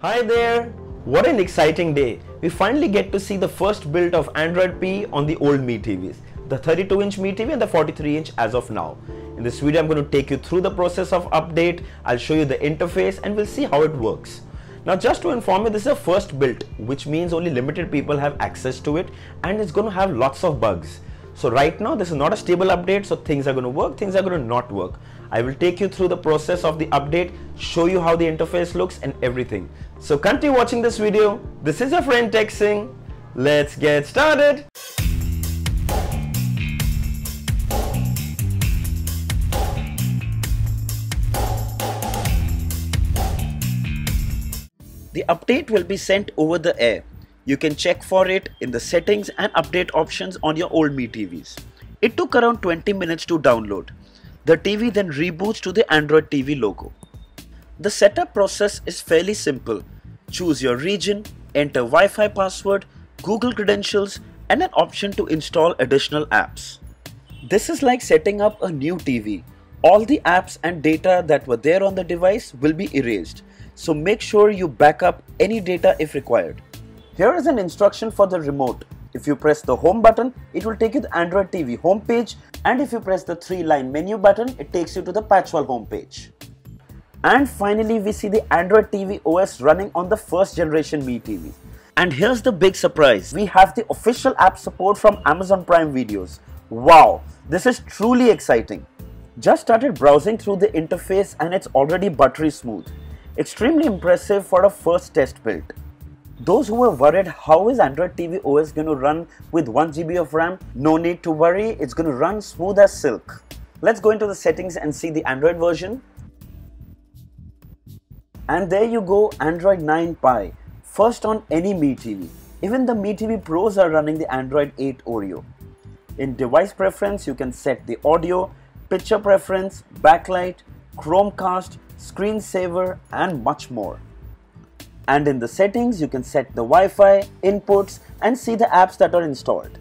Hi there! What an exciting day! We finally get to see the first build of Android P on the old Mi TVs, the 32 inch Mi TV and the 43 inch as of now. In this video, I'm going to take you through the process of update, I'll show you the interface and we'll see how it works. Now just to inform you, this is a first build, which means only limited people have access to it and it's going to have lots of bugs. So right now, this is not a stable update, so things are going to work, things are going to not work. I will take you through the process of the update, show you how the interface looks and everything. So continue watching this video. This is your friend Tech Singh. Let's get started. The update will be sent over the air. You can check for it in the settings and update options on your old Mi TVs. It took around 20 minutes to download. The TV then reboots to the Android TV logo. The setup process is fairly simple. Choose your region, enter Wi-Fi password, Google credentials and an option to install additional apps. This is like setting up a new TV. All the apps and data that were there on the device will be erased. So make sure you back up any data if required. Here is an instruction for the remote. If you press the home button, it will take you to the Android TV homepage and if you press the three line menu button, it takes you to the Patchwall homepage. And finally, we see the Android TV OS running on the first generation Mi TV. And here's the big surprise. We have the official app support from Amazon Prime Videos. Wow, this is truly exciting. Just started browsing through the interface and it's already buttery smooth. Extremely impressive for a first test build. Those who were worried how is Android TV OS going to run with 1GB of RAM, no need to worry, it's going to run smooth as silk. Let's go into the settings and see the Android version. And there you go, Android 9 Pie, first on any Mi TV. Even the Mi TV Pros are running the Android 8 Oreo. In device preference, you can set the audio, picture preference, backlight, Chromecast, screensaver and much more and in the settings you can set the Wi-Fi, inputs and see the apps that are installed.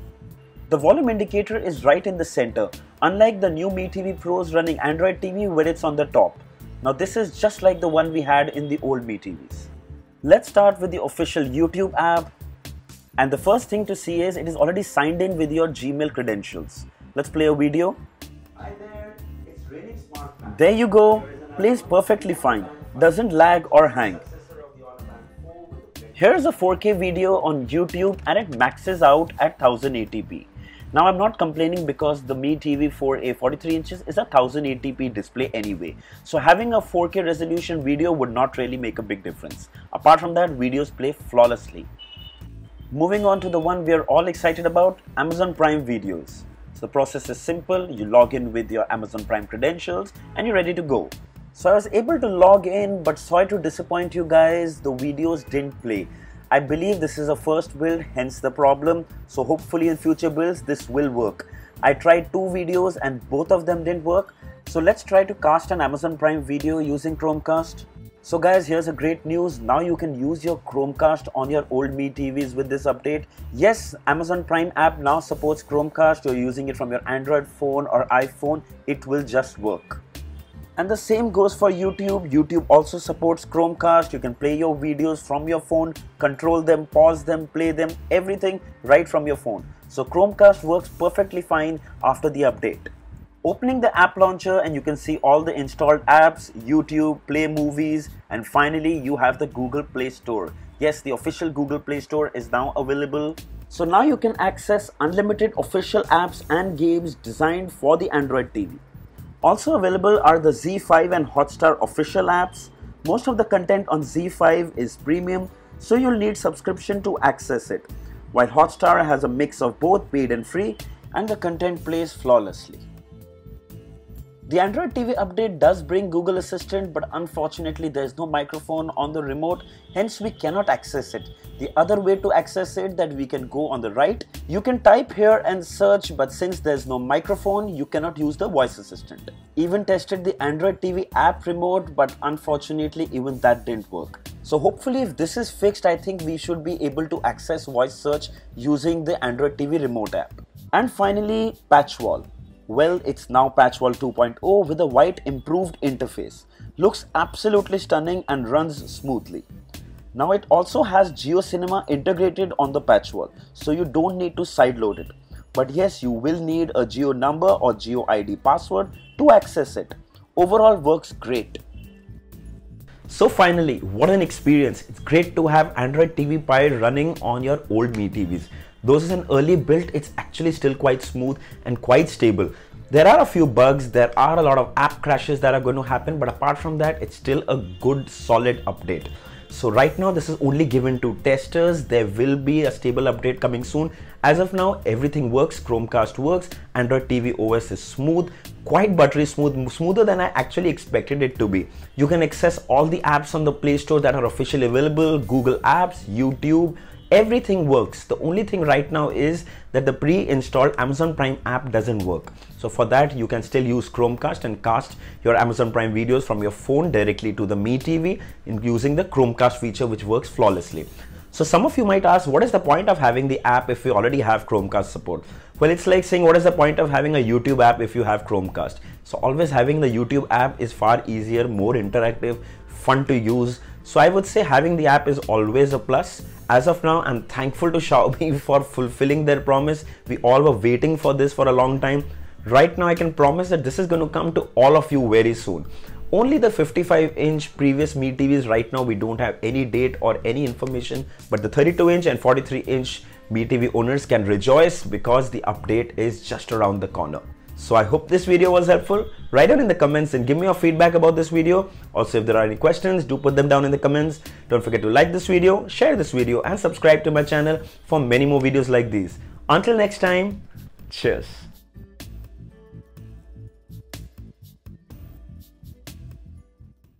The volume indicator is right in the center, unlike the new Mi TV Pros running Android TV where it's on the top. Now this is just like the one we had in the old Mi TVs. Let's start with the official YouTube app and the first thing to see is it is already signed in with your Gmail credentials. Let's play a video. Hi there, it's raining smart There you go, plays perfectly fine, doesn't lag or hang. Here's a 4K video on YouTube and it maxes out at 1080p. Now I'm not complaining because the Mi TV 4A 43 inches is a 1080p display anyway. So having a 4K resolution video would not really make a big difference. Apart from that, videos play flawlessly. Moving on to the one we are all excited about, Amazon Prime Videos. So the process is simple, you log in with your Amazon Prime credentials and you're ready to go. So I was able to log in, but sorry to disappoint you guys, the videos didn't play. I believe this is a first build, hence the problem. So hopefully in future builds, this will work. I tried two videos and both of them didn't work. So let's try to cast an Amazon Prime video using Chromecast. So guys, here's a great news. Now you can use your Chromecast on your old Mi TVs with this update. Yes, Amazon Prime app now supports Chromecast. You're using it from your Android phone or iPhone. It will just work. And the same goes for YouTube. YouTube also supports Chromecast. You can play your videos from your phone, control them, pause them, play them, everything right from your phone. So Chromecast works perfectly fine after the update. Opening the app launcher and you can see all the installed apps, YouTube, Play Movies, and finally you have the Google Play Store. Yes, the official Google Play Store is now available. So now you can access unlimited official apps and games designed for the Android TV. Also available are the ZEE5 and Hotstar official apps. Most of the content on ZEE5 is premium, so you'll need subscription to access it, while Hotstar has a mix of both paid and free, and the content plays flawlessly. The Android TV update does bring Google Assistant, but unfortunately there is no microphone on the remote, hence we cannot access it. The other way to access it that we can go on the right, you can type here and search, but since there's no microphone, you cannot use the voice assistant. Even tested the Android TV app remote, but unfortunately even that didn't work. So hopefully if this is fixed, I think we should be able to access voice search using the Android TV remote app. And finally, Patchwall. Well, it's now Patchwall 2.0 with a white improved interface. Looks absolutely stunning and runs smoothly. Now it also has JioCinema integrated on the Patchwall, so you don't need to sideload it. But yes, you will need a Jio number or Jio ID password to access it. Overall works great. So finally, what an experience. It's great to have Android TV Pie running on your old Mi TVs. Though it's an early build, it's actually still quite smooth and quite stable. There are a few bugs, there are a lot of app crashes that are going to happen, but apart from that, it's still a good solid update. So right now this is only given to testers. There will be a stable update coming soon. As of now, everything works. Chromecast works. Android TV OS is smooth, quite buttery smooth, smoother than I actually expected it to be. You can access all the apps on the Play Store that are officially available, Google Apps, YouTube, everything works. The only thing right now is that the pre-installed amazon prime app doesn't work. So for that you can still use chromecast and cast your amazon prime videos from your phone directly to the mi tv using the chromecast feature which works flawlessly. So some of you might ask what is the point of having the app if you already have chromecast support? Well it's like saying what is the point of having a youtube app if you have chromecast? So always having the youtube app is far easier more interactive fun to use. So I would say having the app is always a plus. As of now, I'm thankful to Xiaomi for fulfilling their promise. We all were waiting for this for a long time. Right now, I can promise that this is going to come to all of you very soon. Only the 55 inch previous Mi TVs right now we don't have any date or any information, but the 32 inch and 43 inch Mi TV owners can rejoice because the update is just around the corner. So I hope this video was helpful. Write down in the comments and give me your feedback about this video. Also, if there are any questions, do put them down in the comments. Don't forget to like this video, share this video and subscribe to my channel for many more videos like these. Until next time, cheers.